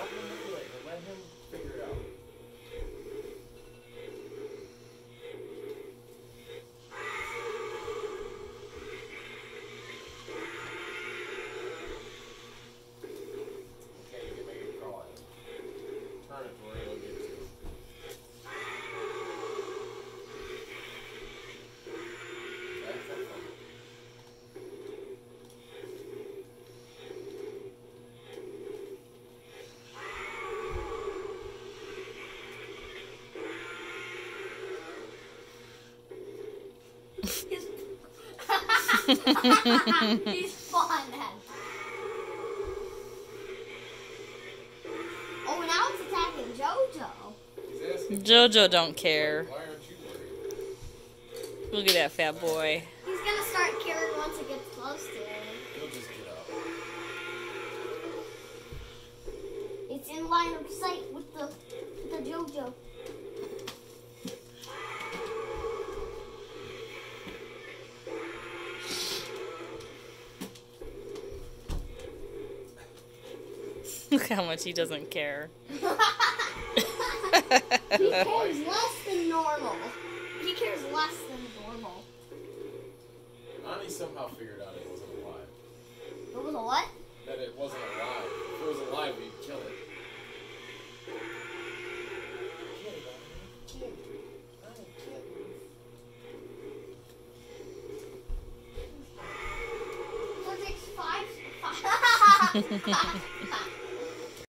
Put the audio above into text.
Stop manipulating him. Let him figure it out. Okay, you can make it crawl. Turn it He's, He's fun. Oh, now it's attacking JoJo. Jojo don't care. why aren't you worried? Look at that fat boy. He's gonna start caring once it gets close to him. He'll just get up. It's in line of sight with the with the JoJo. Look how much he doesn't care. He cares less than normal. He cares less than normal. Onyx somehow figured out it wasn't alive. It was a what? That it wasn't alive. If it was alive, we'd kill it. So it takes five. five.